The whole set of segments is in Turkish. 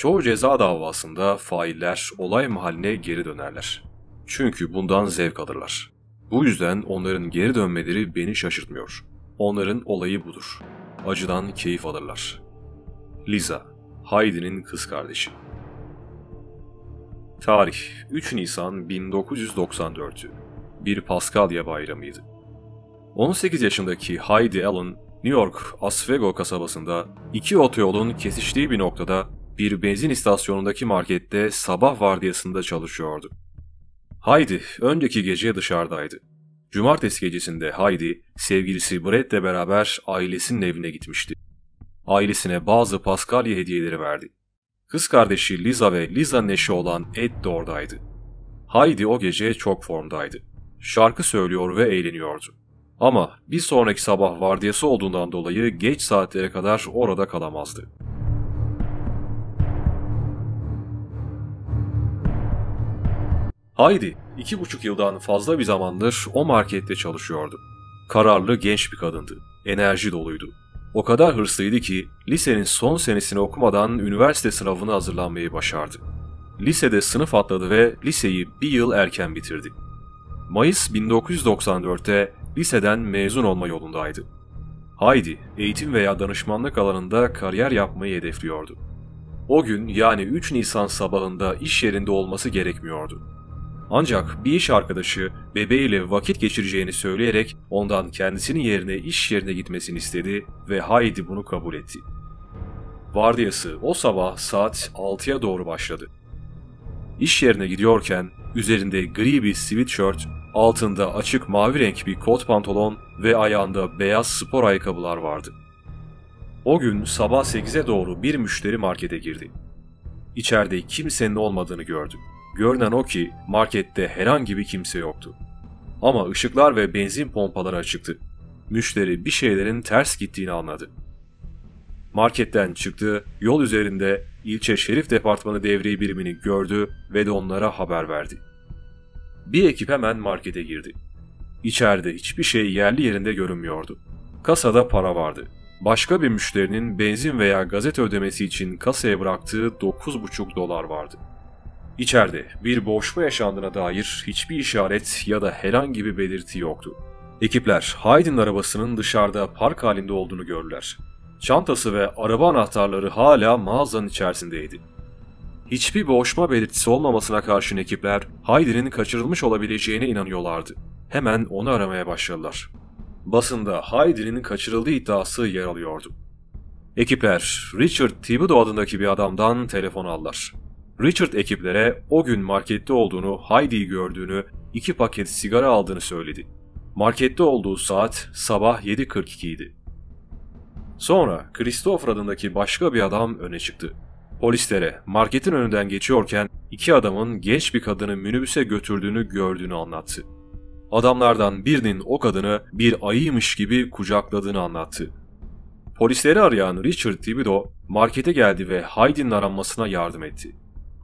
Çoğu ceza davasında failler olay mahalline geri dönerler. Çünkü bundan zevk alırlar. Bu yüzden onların geri dönmeleri beni şaşırtmıyor. Onların olayı budur. Acıdan keyif alırlar. Liza, Heidi'nin kız kardeşi. Tarih 3 Nisan 1994'tü. Bir Paskalya bayramıydı. 18 yaşındaki Heidi Allen, New York Oswego kasabasında iki otoyolun kesiştiği bir noktada bir benzin istasyonundaki markette sabah vardiyasında çalışıyordu. Heidi önceki gece dışarıdaydı. Cumartesi gecesinde Heidi sevgilisi Brett'le beraber ailesinin evine gitmişti. Ailesine bazı Paskalya hediyeleri verdi. Kız kardeşi Liza ve Liza'nın eşi olan Ed de oradaydı. Heidi o gece çok formdaydı. Şarkı söylüyor ve eğleniyordu. Ama bir sonraki sabah vardiyası olduğundan dolayı geç saatlere kadar orada kalamazdı. Heidi iki buçuk yıldan fazla bir zamandır o markette çalışıyordu. Kararlı genç bir kadındı. Enerji doluydu. O kadar hırslıydı ki lisenin son senesini okumadan üniversite sınavına hazırlanmayı başardı. Lisede sınıf atladı ve liseyi bir yıl erken bitirdi. Mayıs 1994'te liseden mezun olma yolundaydı. Heidi, eğitim veya danışmanlık alanında kariyer yapmayı hedefliyordu. O gün yani 3 Nisan sabahında iş yerinde olması gerekmiyordu. Ancak bir iş arkadaşı bebeğiyle vakit geçireceğini söyleyerek ondan kendisinin yerine iş yerine gitmesini istedi ve Heidi bunu kabul etti. Vardiyası o sabah saat 6'ya doğru başladı. İş yerine gidiyorken üzerinde gri bir sweatshirt, altında açık mavi renk bir kot pantolon ve ayağında beyaz spor ayakkabılar vardı. O gün sabah 8'e doğru bir müşteri markete girdi. İçeride kimsenin olmadığını gördü. Görünen o ki markette herhangi bir kimse yoktu. Ama ışıklar ve benzin pompaları açıktı. Müşteri bir şeylerin ters gittiğini anladı. Marketten çıktı, yol üzerinde ilçe şerif departmanı devriye birimini gördü ve de onlara haber verdi. Bir ekip hemen markete girdi. İçeride hiçbir şey yerli yerinde görünmüyordu. Kasada para vardı. Başka bir müşterinin benzin veya gazete ödemesi için kasaya bıraktığı 9,5 dolar vardı. İçeride bir boğuşma yaşandığına dair hiçbir işaret ya da herhangi bir belirti yoktu. Ekipler Hayden arabasının dışarıda park halinde olduğunu gördüler. Çantası ve araba anahtarları hala mağazanın içerisindeydi. Hiçbir boğuşma belirtisi olmamasına karşın ekipler Hayden'in kaçırılmış olabileceğine inanıyorlardı. Hemen onu aramaya başladılar. Basında Hayden'in kaçırıldığı iddiası yer alıyordu. Ekipler Richard Thibodeau adındaki bir adamdan telefon aldılar. Richard ekiplere o gün markette olduğunu, Heidi'yi gördüğünü, iki paket sigara aldığını söyledi. Markette olduğu saat sabah 7.42 idi. Sonra Christopher adındaki başka bir adam öne çıktı. Polislere marketin önünden geçiyorken iki adamın genç bir kadını minibüse götürdüğünü gördüğünü anlattı. Adamlardan birinin o kadını bir ayıymış gibi kucakladığını anlattı. Polisleri arayan Richard Thibodeau markete geldi ve Heidi'nin aranmasına yardım etti.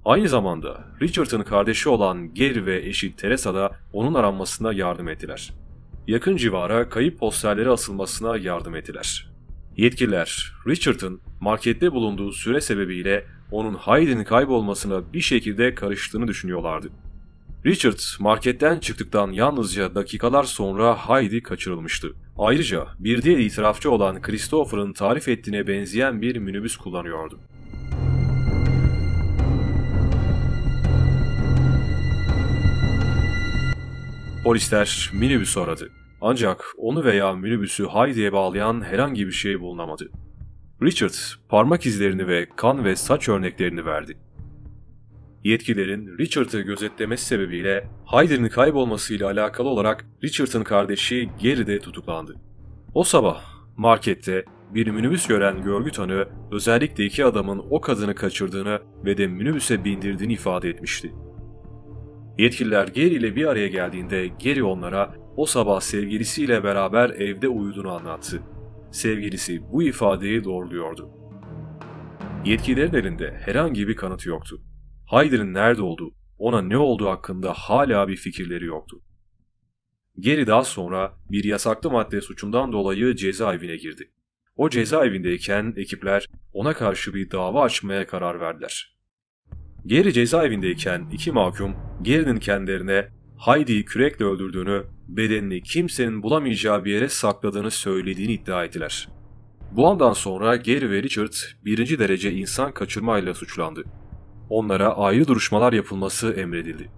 Aynı zamanda Richard'ın kardeşi olan Gary ve eşi Teresa da onun aranmasına yardım ettiler. Yakın civara kayıp posterleri asılmasına yardım ettiler. Yetkililer Richard'ın markette bulunduğu süre sebebiyle onun Heidi'nin kaybolmasına bir şekilde karıştığını düşünüyorlardı. Richard marketten çıktıktan yalnızca dakikalar sonra Heidi kaçırılmıştı. Ayrıca bir diğer itirafçı olan Christopher'ın tarif ettiğine benzeyen bir minibüs kullanıyordu. Polisler minibüsü aradı. Ancak onu veya minibüsü Heidi'ye bağlayan herhangi bir şey bulunamadı. Richard parmak izlerini ve kan ve saç örneklerini verdi. Yetkililerin Richard'ı gözetlemesi sebebiyle Heidi'nin kaybolmasıyla alakalı olarak Richard'ın kardeşi Gary de tutuklandı. O sabah markette bir minibüs gören görgü tanığı özellikle iki adamın o kadını kaçırdığını ve de minibüse bindirdiğini ifade etmişti. Yetkililer Gary ile bir araya geldiğinde Gary onlara o sabah sevgilisiyle beraber evde uyuduğunu anlattı. Sevgilisi bu ifadeyi doğruluyordu. Yetkililerin elinde herhangi bir kanıt yoktu. Hyder'ın nerede olduğu, ona ne olduğu hakkında hala bir fikirleri yoktu. Gary daha sonra bir yasaklı madde suçundan dolayı cezaevine girdi. o cezaevindeyken ekipler ona karşı bir dava açmaya karar verdiler. Geri cezaevindeyken iki mahkum Gary'nin kendilerine Heidi'yi kürekle öldürdüğünü, bedenini kimsenin bulamayacağı bir yere sakladığını söylediğini iddia ettiler. Bu andan sonra Gary ve Richard birinci derece insan kaçırmayla suçlandı. Onlara ayrı duruşmalar yapılması emredildi.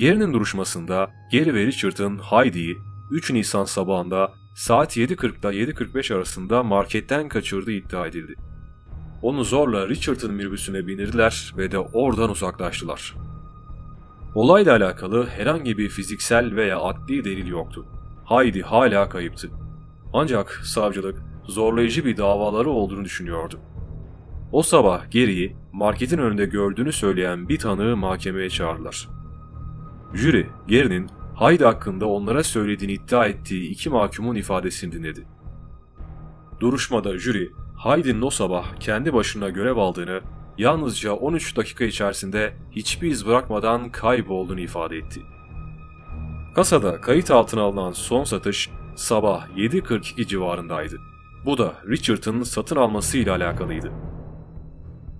Gary'nin duruşmasında Gary ve Richard'ın Heidi'yi 3 Nisan sabahında saat 7.40'da 7.45 arasında marketten kaçırdığı iddia edildi. Onu zorla Richard'ın minibüsüne binirdiler ve de oradan uzaklaştılar. Olayla alakalı herhangi bir fiziksel veya adli delil yoktu. Heidi hala kayıptı. Ancak savcılık zorlayıcı bir davaları olduğunu düşünüyordu. O sabah Gary'i marketin önünde gördüğünü söyleyen bir tanığı mahkemeye çağırdılar. Jüri, Gary'nin Heidi hakkında onlara söylediğini iddia ettiği iki mahkumun ifadesini dinledi. Duruşmada jüri, Heidi'nin o sabah kendi başına görev aldığını, yalnızca 13 dakika içerisinde hiçbir iz bırakmadan kaybolduğunu ifade etti. Kasada kayıt altına alınan son satış sabah 7.42 civarındaydı. Bu da Richard'ın satın almasıyla alakalıydı.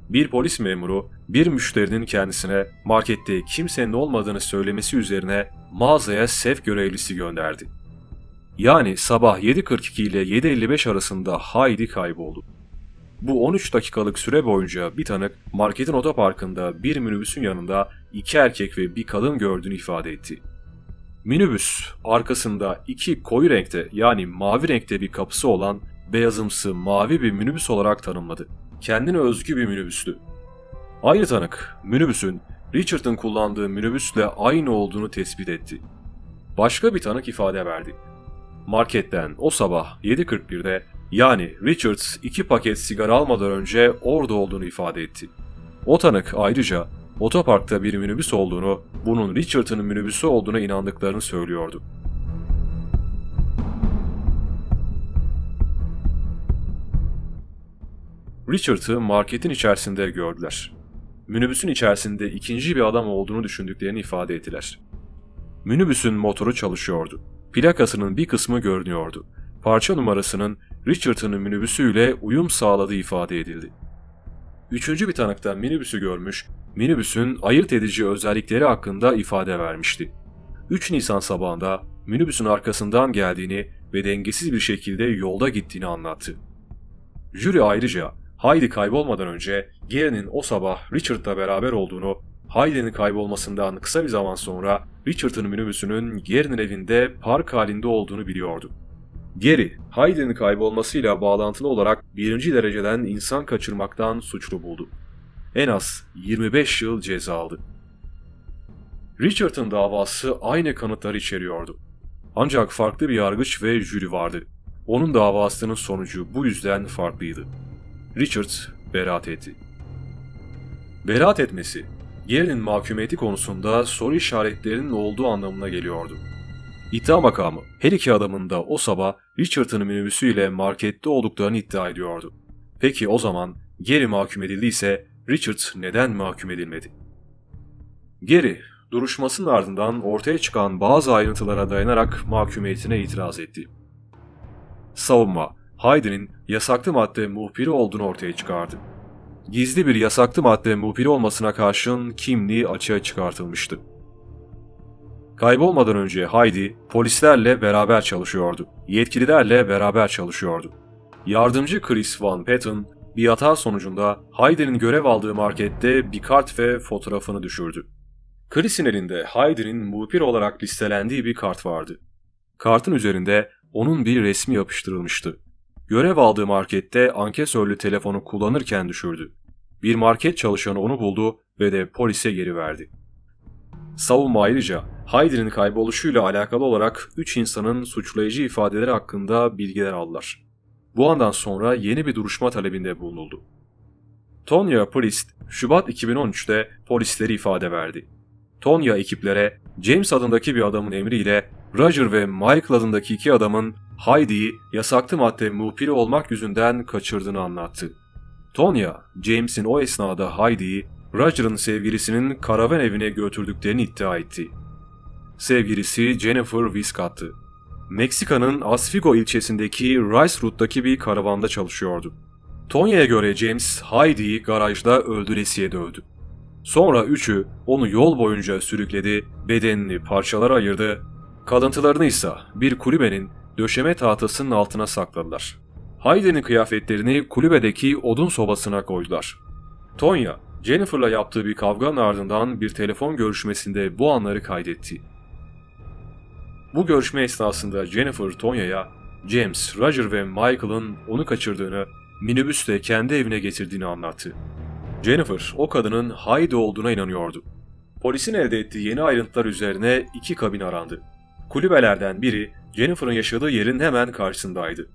Bir polis memuru bir müşterinin kendisine markette kimsenin olmadığını söylemesi üzerine mağazaya sevk görevlisi gönderdi. Yani sabah 7.42 ile 7.55 arasında Heidi kayboldu. Bu 13 dakikalık süre boyunca bir tanık marketin otoparkında bir minibüsün yanında iki erkek ve bir kadın gördüğünü ifade etti. Minibüs arkasında iki koyu renkte yani mavi renkte bir kapısı olan beyazımsı mavi bir minibüs olarak tanımladı. Kendine özgü bir minibüstü. Aynı tanık minibüsün Richard'ın kullandığı minibüsle aynı olduğunu tespit etti. Başka bir tanık ifade verdi. Marketten o sabah 7.41'de yani Richards iki paket sigara almadan önce orada olduğunu ifade etti. O tanık ayrıca otoparkta bir minibüs olduğunu, bunun Richard'ın minibüsü olduğuna inandıklarını söylüyordu. Richard'ı marketin içerisinde gördüler. Minibüsün içerisinde ikinci bir adam olduğunu düşündüklerini ifade ettiler. Minibüsün motoru çalışıyordu. Plakasının bir kısmı görünüyordu. Parça numarasının Richard'ın minibüsüyle uyum sağladığı ifade edildi. Üçüncü bir tanıkta minibüsü görmüş, minibüsün ayırt edici özellikleri hakkında ifade vermişti. 3 Nisan sabahında minibüsün arkasından geldiğini ve dengesiz bir şekilde yolda gittiğini anlattı. Jüri ayrıca Heidi kaybolmadan önce Gary'nin o sabah Richard'la beraber olduğunu, Heidi'nin kaybolmasından kısa bir zaman sonra Richard'ın minibüsünün Gary'nin evinde park halinde olduğunu biliyordu. Gary, Heidi'nin kaybolmasıyla bağlantılı olarak birinci dereceden insan kaçırmaktan suçlu buldu. En az 25 yıl ceza aldı. Richard'ın davası aynı kanıtları içeriyordu. Ancak farklı bir yargıç ve jüri vardı. Onun davasının sonucu bu yüzden farklıydı. Richard beraat etti. Beraat etmesi, Gary'nin mahkumiyeti konusunda soru işaretlerinin olduğu anlamına geliyordu. İddia makamı her iki adamın da o sabah Richard'ın minibüsüyle markette olduklarını iddia ediyordu. Peki o zaman Gary mahkum edildiyse Richard neden mahkum edilmedi? Gary, duruşmasının ardından ortaya çıkan bazı ayrıntılara dayanarak mahkumiyetine itiraz etti. Savunma, Haydi'nin yasaklı madde muhbiri olduğunu ortaya çıkardı. Gizli bir yasaklı madde muhbiri olmasına karşın kimliği açığa çıkartılmıştı. Kaybolmadan önce Heidi polislerle beraber çalışıyordu. Yetkililerle beraber çalışıyordu. Yardımcı Chris Van Patten bir hata sonucunda Heidi'nin görev aldığı markette bir kart ve fotoğrafını düşürdü. Chris'in elinde Heidi'nin muhbir olarak listelendiği bir kart vardı. Kartın üzerinde onun bir resmi yapıştırılmıştı. Görev aldığı markette ankesörlü telefonu kullanırken düşürdü. Bir market çalışanı onu buldu ve de polise geri verdi. Savunma ayrıca Heidi'nin kayboluşuyla alakalı olarak 3 insanın suçlayıcı ifadeleri hakkında bilgiler aldılar. Bu andan sonra yeni bir duruşma talebinde bulunuldu. Tonya Priest, Şubat 2013'te polisleri ifade verdi. Tonya ekiplere James adındaki bir adamın emriyle Roger ve Michael adındaki iki adamın Heidi'yi yasaklı madde muhbiri olmak yüzünden kaçırdığını anlattı. Tonya, James'in o esnada Heidi'yi Roger'ın sevgilisinin karavan evine götürdüklerini iddia etti. Sevgilisi Jennifer Viscott'tı. Meksika'nın Asfigo ilçesindeki Rice Root'taki bir karavanda çalışıyordu. Tonya'ya göre James, Heidi'yi garajda öldüresiye dövdü. Sonra üçü onu yol boyunca sürükledi, bedenini parçalara ayırdı, kalıntılarını ise bir kulübenin döşeme tahtasının altına sakladılar. Heidi'nin kıyafetlerini kulübedeki odun sobasına koydular. Tonya, Jennifer'la yaptığı bir kavganın ardından bir telefon görüşmesinde bu anları kaydetti. Bu görüşme esnasında Jennifer Tonya'ya James, Roger ve Michael'ın onu kaçırdığını, minibüste kendi evine getirdiğini anlattı. Jennifer o kadının Heidi olduğuna inanıyordu. Polisin elde ettiği yeni ayrıntılar üzerine iki kabin arandı. Kulübelerden biri Jennifer'ın yaşadığı yerin hemen karşısındaydı.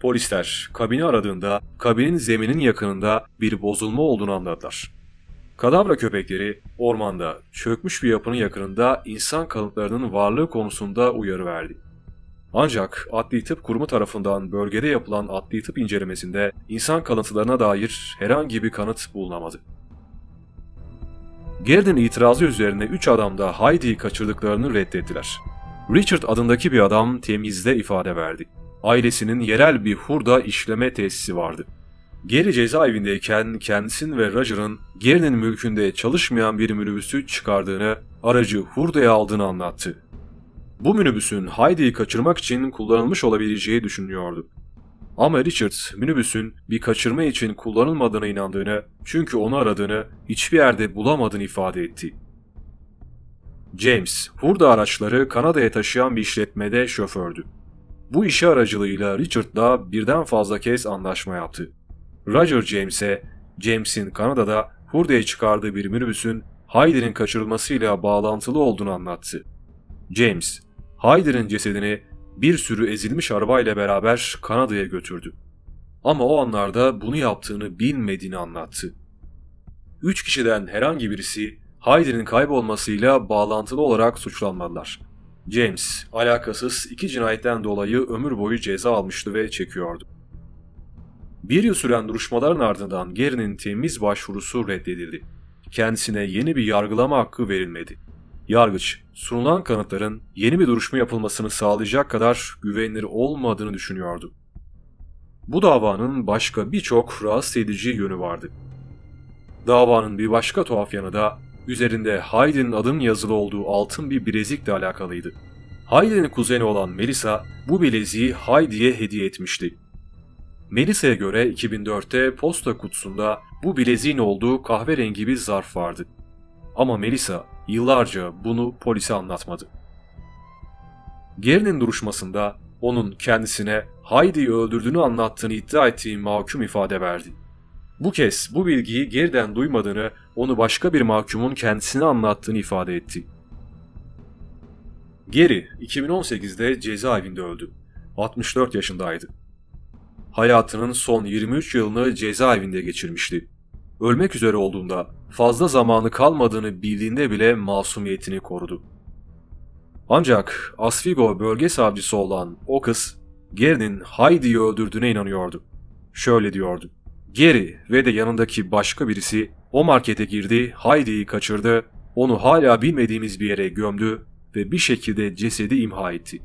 Polisler kabini aradığında kabinin zeminin yakınında bir bozulma olduğunu anladılar. Kadavra köpekleri ormanda çökmüş bir yapının yakınında insan kalıntılarının varlığı konusunda uyarı verdi. Ancak Adli Tıp Kurumu tarafından bölgede yapılan adli tıp incelemesinde insan kalıntılarına dair herhangi bir kanıt bulunamadı. Gerdin itirazı üzerine 3 adam da Heidi'yi kaçırdıklarını reddettiler. Richard adındaki bir adam temizde ifade verdi. Ailesinin yerel bir hurda işleme tesisi vardı. Geri cezaevindeyken kendisinin ve Roger'ın Gary'nin mülkünde çalışmayan bir minibüsü çıkardığını, aracı hurdaya aldığını anlattı. Bu minibüsün Heidi'yi kaçırmak için kullanılmış olabileceği düşünüyordu. Ama Richard, minibüsün bir kaçırma için kullanılmadığına inandığını, çünkü onu aradığını, hiçbir yerde bulamadığını ifade etti. James, hurda araçları Kanada'ya taşıyan bir işletmede şofördü. Bu işi aracılığıyla Richard'la birden fazla kez anlaşma yaptı. Roger James'e, James'in Kanada'da hurdaya çıkardığı bir minibüsün Hyder'in kaçırılmasıyla bağlantılı olduğunu anlattı. James, Hyder'in cesedini bir sürü ezilmiş arabayla beraber Kanada'ya götürdü. Ama o anlarda bunu yaptığını bilmediğini anlattı. Üç kişiden herhangi birisi Hyder'in kaybolmasıyla bağlantılı olarak suçlanmadılar. James, alakasız iki cinayetten dolayı ömür boyu ceza almıştı ve çekiyordu. Bir yıl süren duruşmaların ardından Gary'nin temiz başvurusu reddedildi. Kendisine yeni bir yargılama hakkı verilmedi. Yargıç, sunulan kanıtların yeni bir duruşma yapılmasını sağlayacak kadar güvenilir olmadığını düşünüyordu. Bu davanın başka birçok rahatsız edici yönü vardı. Davanın bir başka tuhaf yanı da üzerinde Hayden'in adının yazılı olduğu altın bir bilezikle alakalıydı. Hayden'in kuzeni olan Melissa bu bileziği Heidi'ye hediye etmişti. Melisa'ya göre 2004'te posta kutusunda bu bileziğin olduğu kahverengi bir zarf vardı. Ama Melissa yıllarca bunu polise anlatmadı. Gary'nin duruşmasında onun kendisine Heidi'yi öldürdüğünü anlattığını iddia ettiği mahkum ifade verdi. Bu kez bu bilgiyi geriden duymadığını, onu başka bir mahkumun kendisine anlattığını ifade etti. Gary 2018'de cezaevinde öldü. 64 yaşındaydı. Hayatının son 23 yılını cezaevinde geçirmişti. Ölmek üzere olduğunda fazla zamanı kalmadığını bildiğinde bile masumiyetini korudu. Ancak Asfigo bölge savcısı olan o kız Gary'nin Heidi'yi öldürdüğüne inanıyordu. Şöyle diyordu. Gary ve de yanındaki başka birisi o markete girdi, Heidi'yi kaçırdı, onu hala bilmediğimiz bir yere gömdü ve bir şekilde cesedi imha etti.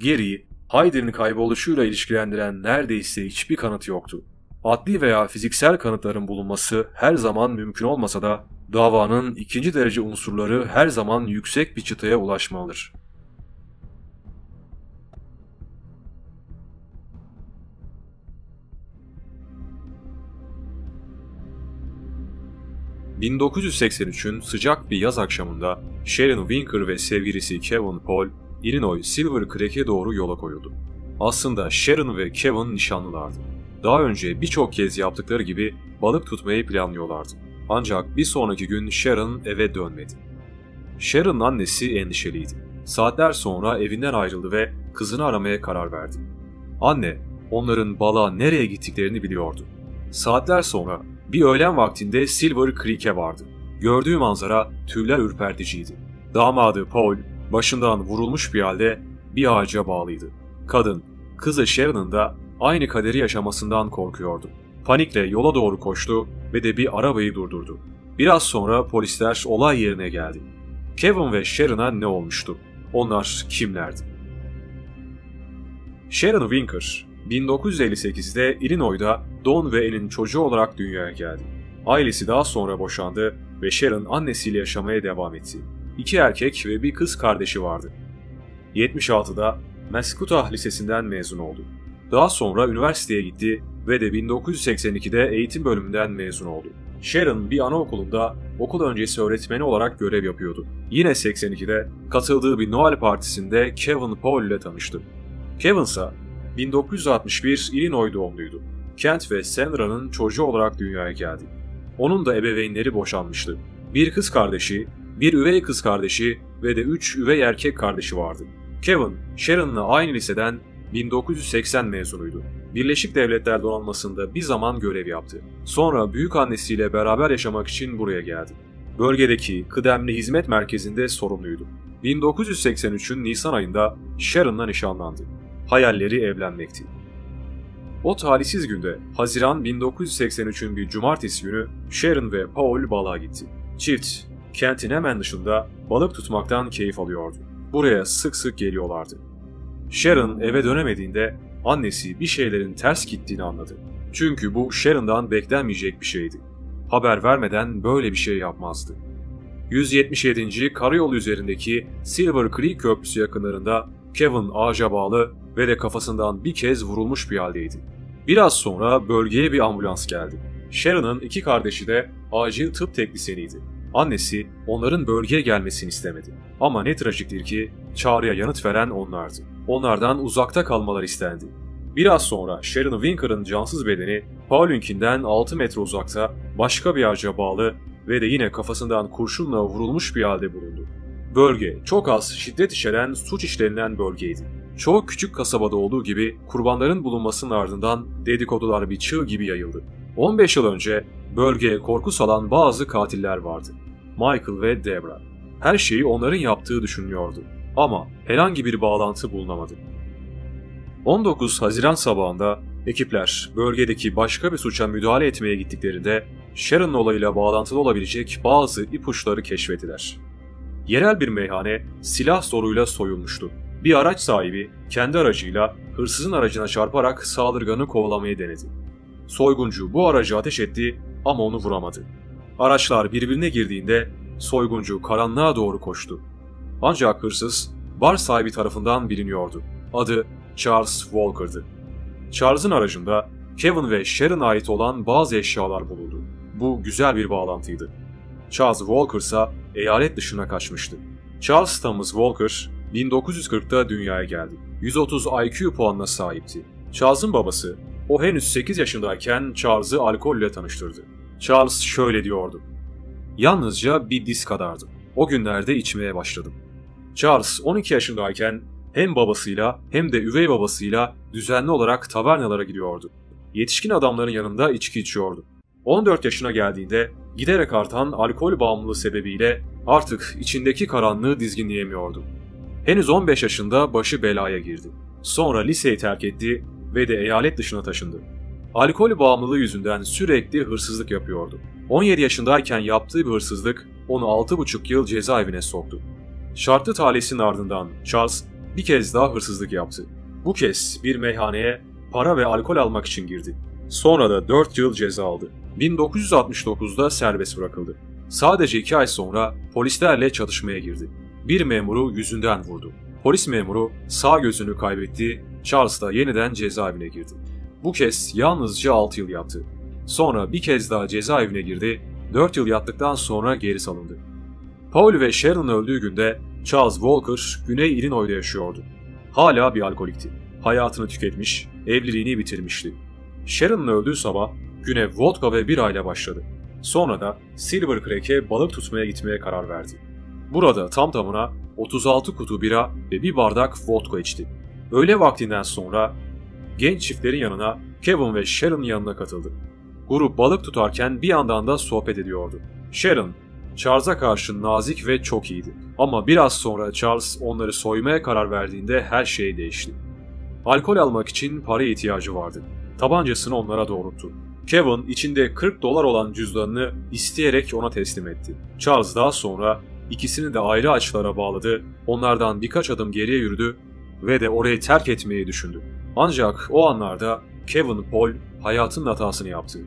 Gary, Heidi'nin kayboluşuyla ilişkilendiren neredeyse hiçbir kanıt yoktu. Adli veya fiziksel kanıtların bulunması her zaman mümkün olmasa da davanın ikinci derece unsurları her zaman yüksek bir çıtaya ulaşmalıdır. 1983'ün sıcak bir yaz akşamında Sharon Winker ve sevgilisi Kevin Paul, Illinois Silver Creek'e doğru yola koyuldu. Aslında Sharon ve Kevin nişanlılardı. Daha önce birçok kez yaptıkları gibi balık tutmayı planlıyorlardı. Ancak bir sonraki gün Sharon eve dönmedi. Sharon'ın annesi endişeliydi. Saatler sonra evinden ayrıldı ve kızını aramaya karar verdi. Anne, onların balığa nereye gittiklerini biliyordu. Saatler sonra bir öğlen vaktinde Silver Creek'e vardı. Gördüğü manzara tüyler ürperticiydi. Damadı Paul başından vurulmuş bir halde bir ağaca bağlıydı. Kadın, kızı Sharon'ın da aynı kaderi yaşamasından korkuyordu. Panikle yola doğru koştu ve de bir arabayı durdurdu. Biraz sonra polisler olay yerine geldi. Kevin ve Sharon'a ne olmuştu? Onlar kimlerdi? Sharon Winker, 1958'de Illinois'da Don ve Anne'in çocuğu olarak dünyaya geldi. Ailesi daha sonra boşandı ve Sharon annesiyle yaşamaya devam etti. İki erkek ve bir kız kardeşi vardı. 76'da Mescutah Lisesi'nden mezun oldu. Daha sonra üniversiteye gitti ve de 1982'de eğitim bölümünden mezun oldu. Sharon bir anaokulunda okul öncesi öğretmeni olarak görev yapıyordu. Yine 82'de katıldığı bir Noel partisinde Kevin Paul ile tanıştı. Kevin ise 1961 Illinois doğumluydu. Kent ve Sandra'nın çocuğu olarak dünyaya geldi. Onun da ebeveynleri boşanmıştı. Bir kız kardeşi, bir üvey kız kardeşi ve de üç üvey erkek kardeşi vardı. Kevin, Sharon'la aynı liseden 1980 mezunuydu. Birleşik Devletler Donanması'nda bir zaman görev yaptı. Sonra büyük annesiyle beraber yaşamak için buraya geldi. Bölgedeki kıdemli hizmet merkezinde sorumluydu. 1983'ün Nisan ayında Sharon'la nişanlandı. Hayalleri evlenmekti. O talihsiz günde Haziran 1983'ün bir cumartesi günü Sharon ve Paul balığa gitti. Çift, kentin hemen dışında balık tutmaktan keyif alıyordu. Buraya sık sık geliyorlardı. Sharon eve dönemediğinde annesi bir şeylerin ters gittiğini anladı. Çünkü bu Sharon'dan beklenmeyecek bir şeydi. Haber vermeden böyle bir şey yapmazdı. 177. karayolu üzerindeki Silver Creek Köprüsü yakınlarında Kevin ağaca bağlı ve de kafasından bir kez vurulmuş bir haldeydi. Biraz sonra bölgeye bir ambulans geldi. Sharon'ın iki kardeşi de acil tıp teknisyeniydi. Annesi onların bölgeye gelmesini istemedi. Ama ne trajiktir ki çağrıya yanıt veren onlardı. Onlardan uzakta kalmalar istendi. Biraz sonra Sharon Winker'ın cansız bedeni Paulink'inden 6 metre uzakta başka bir ağaca bağlı ve de yine kafasından kurşunla vurulmuş bir halde bulundu. Bölge çok az şiddet içeren suç işlenilen bölgeydi. Çoğu küçük kasabada olduğu gibi kurbanların bulunmasının ardından dedikodular bir çığ gibi yayıldı. 15 yıl önce bölgeye korku salan bazı katiller vardı. Michael ve Debra. Her şeyi onların yaptığı düşünülüyordu. Ama herhangi bir bağlantı bulunamadı. 19 Haziran sabahında ekipler bölgedeki başka bir suça müdahale etmeye gittiklerinde Sharon olayıyla bağlantılı olabilecek bazı ipuçları keşfettiler. Yerel bir meyhane silah soruyla soyulmuştu. Bir araç sahibi kendi aracıyla hırsızın aracına çarparak saldırganı kovalamayı denedi. Soyguncu bu aracı ateş etti ama onu vuramadı. Araçlar birbirine girdiğinde soyguncu karanlığa doğru koştu. Ancak hırsız bar sahibi tarafından biliniyordu. Adı Charles Walker'dı. Charles'ın aracında Kevin ve Sharon ait olan bazı eşyalar bulundu. Bu güzel bir bağlantıydı. Charles Walker ise eyalet dışına kaçmıştı. Charles Thomas Walker 1940'da dünyaya geldi. 130 IQ puanına sahipti. Charles'ın babası o henüz 8 yaşındayken Charles'ı alkolle tanıştırdı. Charles şöyle diyordu. Yalnızca bir diz kadardım. O günlerde içmeye başladım. Charles 12 yaşındayken hem babasıyla hem de üvey babasıyla düzenli olarak tavernalara gidiyordu. Yetişkin adamların yanında içki içiyordu. 14 yaşına geldiğinde giderek artan alkol bağımlılığı sebebiyle artık içindeki karanlığı dizginleyemiyordu. Henüz 15 yaşında başı belaya girdi. Sonra liseyi terk etti ve de eyalet dışına taşındı. Alkol bağımlılığı yüzünden sürekli hırsızlık yapıyordu. 17 yaşındayken yaptığı bir hırsızlık onu 6,5 yıl cezaevine soktu. Şartlı talihsinin ardından Charles bir kez daha hırsızlık yaptı. Bu kez bir meyhaneye para ve alkol almak için girdi. Sonra da 4 yıl ceza aldı. 1969'da serbest bırakıldı. Sadece 2 ay sonra polislerle çatışmaya girdi. Bir memuru yüzünden vurdu. Polis memuru sağ gözünü kaybetti, Charles da yeniden cezaevine girdi. Bu kez yalnızca 6 yıl yattı. Sonra bir kez daha cezaevine girdi, 4 yıl yattıktan sonra geri salındı. Paul ve Sharon öldüğü günde Charles Walker Güney Illinois'da yaşıyordu. Hala bir alkolikti. Hayatını tüketmiş, evliliğini bitirmişti. Sharon'ın öldüğü sabah güne vodka ve bir ile başladı. Sonra da Silver Creek'e balık tutmaya gitmeye karar verdi. Burada tam tamına 36 kutu bira ve bir bardak vodka içti. Öğle vaktinden sonra genç çiftlerin yanına Kevin ve Sharon yanına katıldı. Grup balık tutarken bir yandan da sohbet ediyordu. Sharon, Charles'a karşı nazik ve çok iyiydi. Ama biraz sonra Charles onları soymaya karar verdiğinde her şey değişti. Alkol almak için para ihtiyacı vardı. Tabancasını onlara doğrulttu. Kevin içinde 40 dolar olan cüzdanını isteyerek ona teslim etti. Charles daha sonra ikisini de ayrı açılara bağladı, onlardan birkaç adım geriye yürüdü ve de orayı terk etmeyi düşündü. Ancak o anlarda Kevin Paul hayatın hatasını yaptı.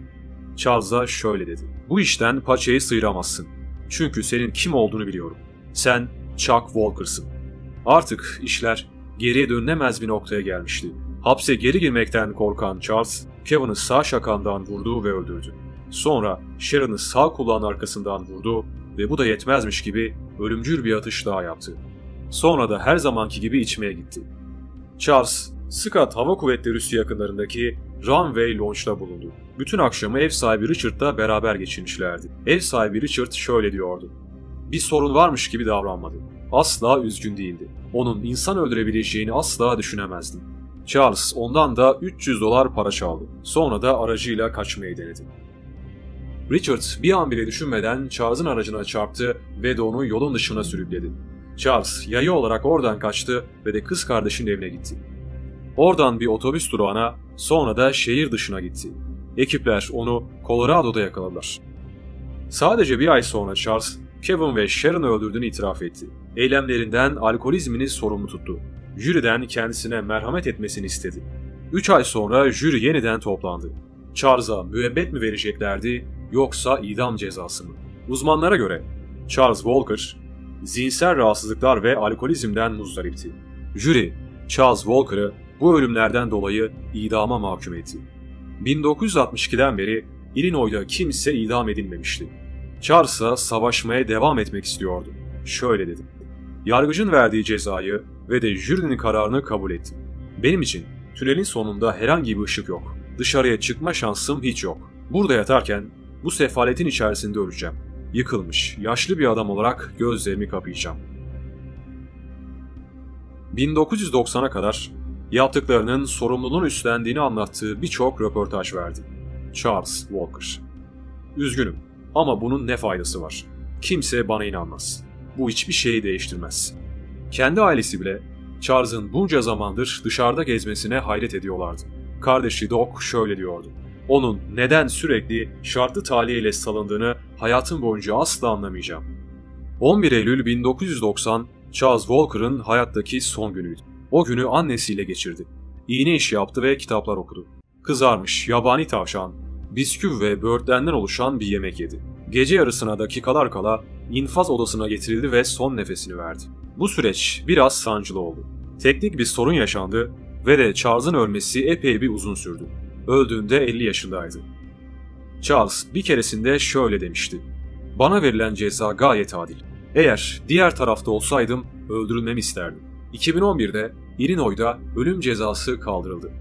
Charles'a şöyle dedi. Bu işten paçayı sıyıramazsın. Çünkü senin kim olduğunu biliyorum. Sen Chuck Walker'sın. Artık işler geriye dönülemez bir noktaya gelmişti. Hapse geri girmekten korkan Charles, Kevin'i sağ şakandan vurdu ve öldürdü. Sonra Sharon'ı sağ kulağın arkasından vurdu ve bu da yetmezmiş gibi ölümcül bir atış daha yaptı. Sonra da her zamanki gibi içmeye gitti. Charles, Scott Hava Kuvvetleri yakınlarındaki Runway Launch'ta bulundu. Bütün akşamı ev sahibi Richard'la beraber geçirmişlerdi. Ev sahibi Richard şöyle diyordu. Bir sorun varmış gibi davranmadı. Asla üzgün değildi. Onun insan öldürebileceğini asla düşünemezdim. Charles ondan da 300 dolar para çaldı. Sonra da aracıyla kaçmayı denedi. Richard bir an bile düşünmeden Charles'ın aracına çarptı ve de onu yolun dışına sürükledi. Charles yayı olarak oradan kaçtı ve de kız kardeşinin evine gitti. Oradan bir otobüs durağına sonra da şehir dışına gitti. Ekipler onu Colorado'da yakaladılar. Sadece bir ay sonra Charles, Kevin ve Sharon'ı öldürdüğünü itiraf etti. Eylemlerinden alkolizmini sorumlu tuttu. Jüriden kendisine merhamet etmesini istedi. Üç ay sonra jüri yeniden toplandı. Charles'a müebbet mi vereceklerdi yoksa idam cezası mı? Uzmanlara göre Charles Walker zihinsel rahatsızlıklar ve alkolizmden muzdaripti. Jüri Charles Walker'ı bu ölümlerden dolayı idama mahkum etti. 1962'den beri Illinois'da kimse idam edilmemişti. Charles'a savaşmaya devam etmek istiyordu. Şöyle dedi. Yargıcın verdiği cezayı ve de jürinin kararını kabul ettim. Benim için tünelin sonunda herhangi bir ışık yok. Dışarıya çıkma şansım hiç yok. Burada yatarken bu sefaletin içerisinde öleceğim. Yıkılmış, yaşlı bir adam olarak gözlerimi kapayacağım. 1990'a kadar yaptıklarının sorumluluğunu üstlendiğini anlattığı birçok röportaj verdi. Charles Walker. Üzgünüm ama bunun ne faydası var? Kimse bana inanmaz. Bu hiçbir şeyi değiştirmez. Kendi ailesi bile Charles'ın bunca zamandır dışarıda gezmesine hayret ediyorlardı. Kardeşi Doc şöyle diyordu. Onun neden sürekli şartlı taliyeyle salındığını hayatım boyunca asla anlamayacağım. 11 Eylül 1990 Charles Walker'ın hayattaki son günüydü. O günü annesiyle geçirdi. İğne işi yaptı ve kitaplar okudu. Kızarmış, yabani tavşan, bisküvi ve böğürtlenden oluşan bir yemek yedi. Gece yarısına dakikalar kala infaz odasına getirildi ve son nefesini verdi. Bu süreç biraz sancılı oldu. Teknik bir sorun yaşandı ve de Charles'ın ölmesi epey bir uzun sürdü. Öldüğünde 50 yaşındaydı. Charles bir keresinde şöyle demişti. Bana verilen ceza gayet adil. Eğer diğer tarafta olsaydım öldürülmemi isterdim. 2011'de Illinois'da ölüm cezası kaldırıldı.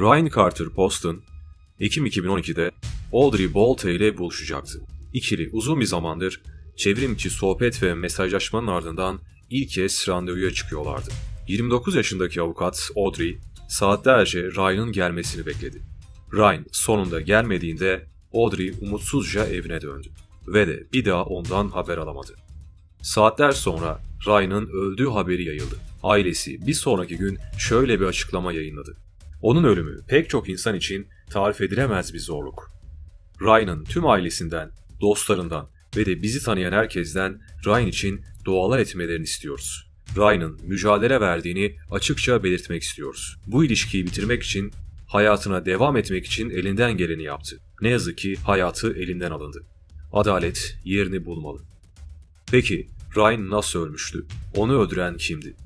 Ryan Carter Poston, Ekim 2012'de Audrey Bolte ile buluşacaktı. İkili uzun bir zamandır çevrimçi sohbet ve mesajlaşmanın ardından ilk kez randevuya çıkıyorlardı. 29 yaşındaki avukat Audrey saatlerce Ryan'ın gelmesini bekledi. Ryan sonunda gelmediğinde Audrey umutsuzca evine döndü ve de bir daha ondan haber alamadı. Saatler sonra Ryan'ın öldüğü haberi yayıldı. Ailesi bir sonraki gün şöyle bir açıklama yayınladı. Onun ölümü pek çok insan için tarif edilemez bir zorluk. Ryan'ın tüm ailesinden, dostlarından ve de bizi tanıyan herkesten Ryan için dualar etmelerini istiyoruz. Ryan'ın mücadele verdiğini açıkça belirtmek istiyoruz. Bu ilişkiyi bitirmek için, hayatına devam etmek için elinden geleni yaptı. Ne yazık ki hayatı elinden alındı. Adalet yerini bulmalı. Peki Ryan nasıl ölmüştü? Onu öldüren kimdi?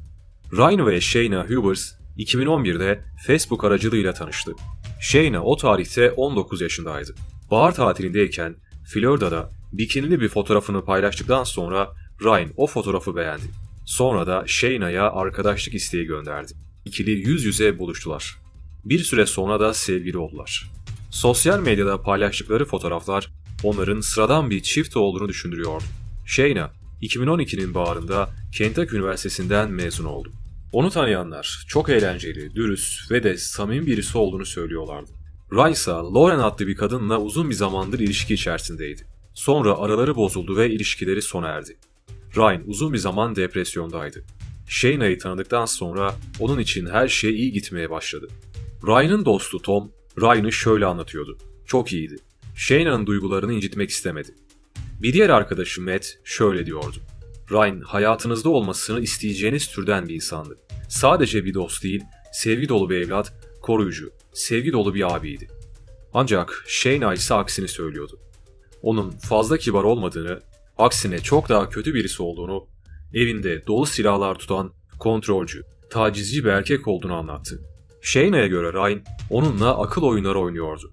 Ryan ve Shayna Hubers 2011'de Facebook aracılığıyla tanıştı. Shayna o tarihte 19 yaşındaydı. Bahar tatilindeyken Florida'da bikinili bir fotoğrafını paylaştıktan sonra Ryan o fotoğrafı beğendi. Sonra da Shayna'ya arkadaşlık isteği gönderdi. İkili yüz yüze buluştular. Bir süre sonra da sevgili oldular. Sosyal medyada paylaştıkları fotoğraflar onların sıradan bir çift olduğunu düşündürüyordu. Shayna, 2012'nin baharında Kentucky Üniversitesi'nden mezun oldu. Onu tanıyanlar çok eğlenceli, dürüst ve de samimi birisi olduğunu söylüyorlardı. Rice, Lauren adlı bir kadınla uzun bir zamandır ilişki içerisindeydi. Sonra araları bozuldu ve ilişkileri sona erdi. Ryan uzun bir zaman depresyondaydı. Shayna'yı tanıdıktan sonra onun için her şey iyi gitmeye başladı. Ryan'ın dostu Tom, Ryan'ı şöyle anlatıyordu. Çok iyiydi. Shayna'nın duygularını incitmek istemedi. Bir diğer arkadaşı Matt şöyle diyordu. Ryan hayatınızda olmasını isteyeceğiniz türden bir insandı. Sadece bir dost değil, sevgi dolu bir evlat, koruyucu, sevgi dolu bir abiydi. Ancak Shayna ise aksini söylüyordu. Onun fazla kibar olmadığını, aksine çok daha kötü birisi olduğunu, evinde dolu silahlar tutan, kontrolcü, tacizci bir erkek olduğunu anlattı. Shayna'ya göre Ryan onunla akıl oyunları oynuyordu.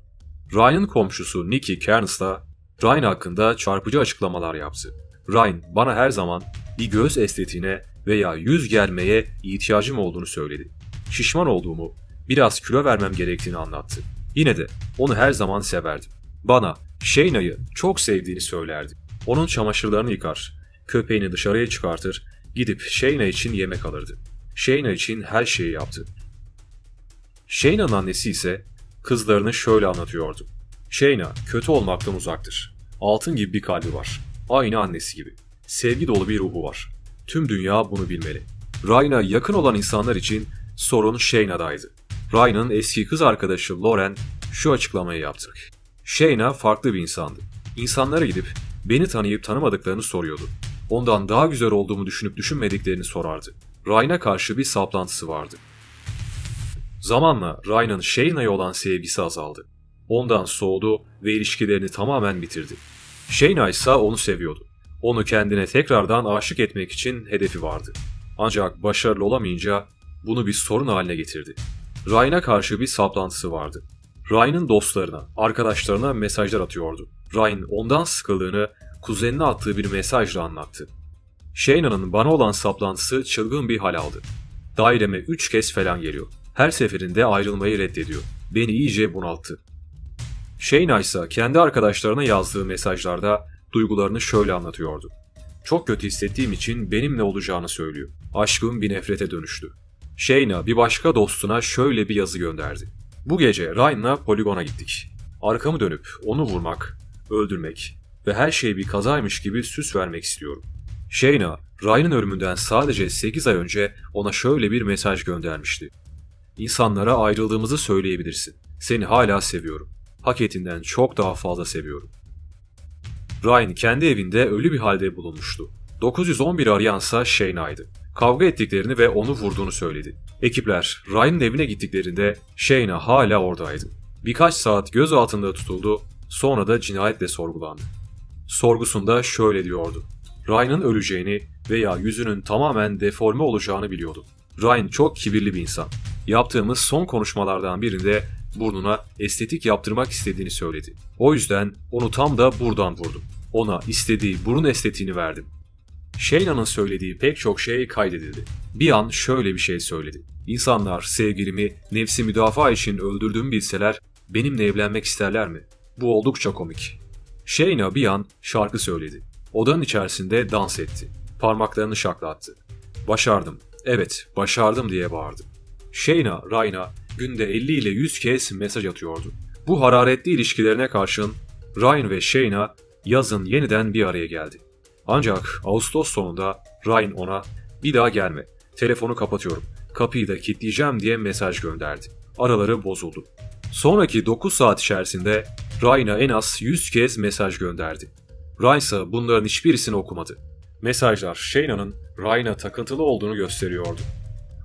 Ryan'ın komşusu Nicky Kearns da Ryan hakkında çarpıcı açıklamalar yaptı. Ryan bana her zaman bir göz estetiğine veya yüz gelmeye ihtiyacım olduğunu söyledi. Şişman olduğumu, biraz kilo vermem gerektiğini anlattı. Yine de onu her zaman severdim. Bana Shayna'yı çok sevdiğini söylerdi. Onun çamaşırlarını yıkar, köpeğini dışarıya çıkartır, gidip Shayna için yemek alırdı. Shayna için her şeyi yaptı. Shayna'nın annesi ise kızlarını şöyle anlatıyordu. Shayna kötü olmaktan uzaktır. Altın gibi bir kalbi var. Aynı annesi gibi. Sevgi dolu bir ruhu var. Tüm dünya bunu bilmeli. Ryan'a yakın olan insanlar için sorun Shayna'daydı. Ryan'ın eski kız arkadaşı Lauren şu açıklamayı yaptı. Shayna farklı bir insandı. İnsanlara gidip beni tanıyıp tanımadıklarını soruyordu. Ondan daha güzel olduğumu düşünüp düşünmediklerini sorardı. Ryan'a karşı bir saplantısı vardı. Zamanla Ryan'ın Shayna'ya olan sevgisi azaldı. Ondan soğudu ve ilişkilerini tamamen bitirdi. Shayna ise onu seviyordu. Onu kendine tekrardan aşık etmek için hedefi vardı. Ancak başarılı olamayınca bunu bir sorun haline getirdi. Ryan'a karşı bir saplantısı vardı. Ryan'ın dostlarına, arkadaşlarına mesajlar atıyordu. Ryan ondan sıkıldığını kuzenine attığı bir mesajla anlattı. Shayna'nın bana olan saplantısı çılgın bir hal aldı. Daireme üç kez falan geliyor. Her seferinde ayrılmayı reddediyor. Beni iyice bunalttı. Shayna ise kendi arkadaşlarına yazdığı mesajlarda duygularını şöyle anlatıyordu. Çok kötü hissettiğim için benimle olacağını söylüyor. Aşkım bir nefrete dönüştü. Shayna bir başka dostuna şöyle bir yazı gönderdi. Bu gece Ryan'la poligona gittik. Arkamı dönüp onu vurmak, öldürmek ve her şey bir kazaymış gibi süs vermek istiyorum. Shayna, Ryan'ın ölümünden sadece 8 ay önce ona şöyle bir mesaj göndermişti. İnsanlara ayrıldığımızı söyleyebilirsin. Seni hala seviyorum. Hak çok daha fazla seviyorum. Ryan kendi evinde ölü bir halde bulunmuştu. 911 arayansa Shayna'ydı. Kavga ettiklerini ve onu vurduğunu söyledi. Ekipler Ryan'ın evine gittiklerinde Shayna hala oradaydı. Birkaç saat göz altında tutuldu, sonra da cinayetle sorgulandı. Sorgusunda şöyle diyordu. Ryan'ın öleceğini veya yüzünün tamamen deforme olacağını biliyordu. Ryan çok kibirli bir insan. Yaptığımız son konuşmalardan birinde burnuna estetik yaptırmak istediğini söyledi. O yüzden onu tam da buradan vurdum. Ona istediği burun estetiğini verdim. Shayna'nın söylediği pek çok şey kaydedildi. Bir an şöyle bir şey söyledi. İnsanlar sevgilimi nefsi müdafaa için öldürdüğümü bilseler benimle evlenmek isterler mi? Bu oldukça komik. Shayna bir an şarkı söyledi. Odanın içerisinde dans etti. Parmaklarını şaklattı. Başardım. Evet, başardım diye bağırdı. Shayna, Ryan'a günde 50 ile 100 kez mesaj atıyordu. Bu hararetli ilişkilerine karşın Ryan ve Shayna yazın yeniden bir araya geldi. Ancak Ağustos sonunda Ryan ona bir daha gelme, telefonu kapatıyorum, kapıyı da kilitleyeceğim diye mesaj gönderdi. Araları bozuldu. Sonraki 9 saat içerisinde Ryan'a en az 100 kez mesaj gönderdi. Ryan ise bunların hiçbirisini okumadı. Mesajlar Shayna'nın Ryan'a takıntılı olduğunu gösteriyordu.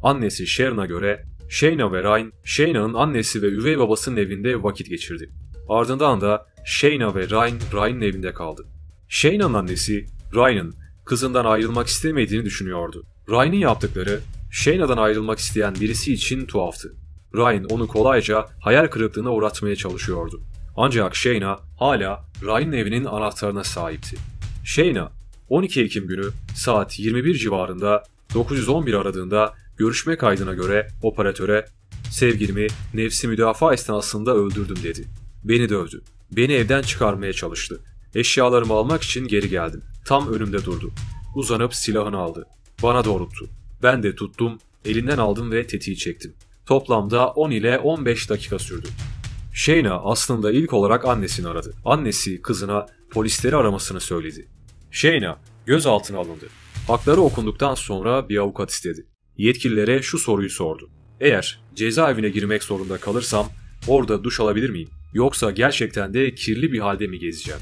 Annesi Sharon'a göre Shayna ve Ryan, Shayna'nın annesi ve üvey babasının evinde vakit geçirdi. Ardından da Shayna ve Ryan, Ryan'ın evinde kaldı. Shayna'nın annesi, Ryan'ın kızından ayrılmak istemediğini düşünüyordu. Ryan'ın yaptıkları, Shayna'dan ayrılmak isteyen birisi için tuhaftı. Ryan onu kolayca hayal kırıklığına uğratmaya çalışıyordu. Ancak Shayna hala Ryan'ın evinin anahtarına sahipti. Shayna 12 Ekim günü saat 21 civarında 911 aradığında görüşme kaydına göre operatöre sevgilimi nefsi müdafaa esnasında öldürdüm dedi. Beni dövdü. Beni evden çıkarmaya çalıştı. Eşyalarımı almak için geri geldim. Tam önümde durdu. Uzanıp silahını aldı. Bana doğrulttu. Ben de tuttum, elinden aldım ve tetiği çektim. Toplamda 10 ile 15 dakika sürdü. Shayna aslında ilk olarak annesini aradı. Annesi kızına polisleri aramasını söyledi. Shayna gözaltına alındı. Hakları okunduktan sonra bir avukat istedi. Yetkililere şu soruyu sordu. Eğer cezaevine girmek zorunda kalırsam orada duş alabilir miyim? Yoksa gerçekten de kirli bir halde mi gezeceğim?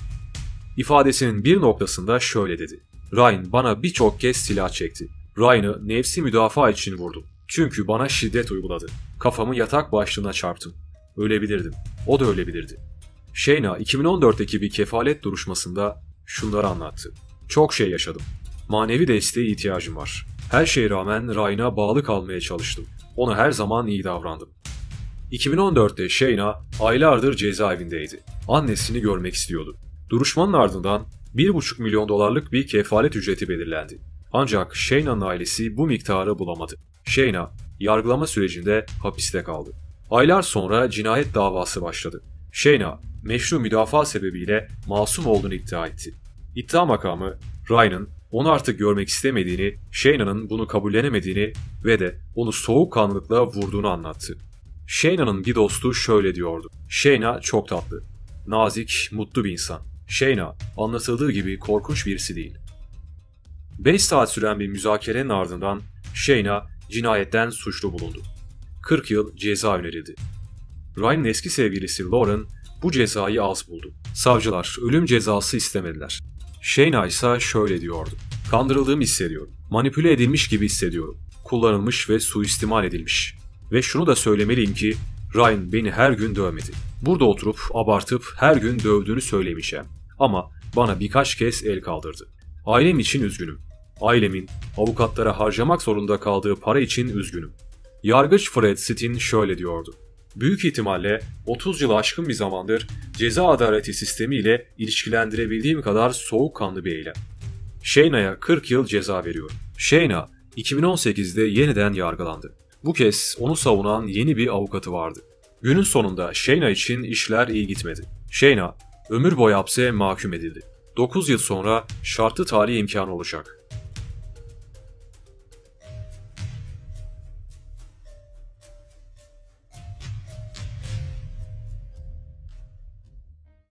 İfadesinin bir noktasında şöyle dedi. Ryan bana birçok kez silah çekti. Ryan'ı nefsi müdafaa için vurdum. Çünkü bana şiddet uyguladı. Kafamı yatak başlığına çarptım. Ölebilirdim. O da ölebilirdi. Shayna 2014'teki bir kefalet duruşmasında şunları anlattı. Çok şey yaşadım. Manevi desteğe ihtiyacım var. Her şeye rağmen Ryan'a bağlı kalmaya çalıştım. Ona her zaman iyi davrandım. 2014'te Shayna aylardır cezaevindeydi. Annesini görmek istiyordu. Duruşmanın ardından 1,5 milyon dolarlık bir kefalet ücreti belirlendi. Ancak Shayna'nın ailesi bu miktarı bulamadı. Shayna yargılama sürecinde hapiste kaldı. Aylar sonra cinayet davası başladı. Shayna meşru müdafaa sebebiyle masum olduğunu iddia etti. İddia makamı Ryan'ın onu artık görmek istemediğini, Shayna'nın bunu kabullenemediğini ve de onu soğukkanlılıkla vurduğunu anlattı. Shayna'nın bir dostu şöyle diyordu. Shayna çok tatlı, nazik, mutlu bir insan. Shayna anlatıldığı gibi korkunç birisi değil. 5 saat süren bir müzakerenin ardından Shayna cinayetten suçlu bulundu. 40 yıl ceza önerildi. Ryan'ın eski sevgilisi Lauren bu cezayı az buldu. Savcılar ölüm cezası istemediler. Shayna ise şöyle diyordu. Kandırıldığımı hissediyorum. Manipüle edilmiş gibi hissediyorum. Kullanılmış ve suistimal edilmiş. Ve şunu da söylemeliyim ki Ryan beni her gün dövmedi. Burada oturup abartıp her gün dövdüğünü söylemişim. Ama bana birkaç kez el kaldırdı. Ailem için üzgünüm. Ailemin avukatlara harcamak zorunda kaldığı para için üzgünüm. Yargıç Fred Stin şöyle diyordu. Büyük ihtimalle 30 yıl aşkın bir zamandır ceza adaleti sistemiyle ilişkilendirebildiğim kadar soğukkanlı bir eylem. Shayna'ya 40 yıl ceza veriyor. Shayna 2018'de yeniden yargılandı. Bu kez onu savunan yeni bir avukatı vardı. Günün sonunda Shayna için işler iyi gitmedi. Shayna ömür boyu hapse mahkum edildi. 9 yıl sonra şartlı tahliye imkanı olacak.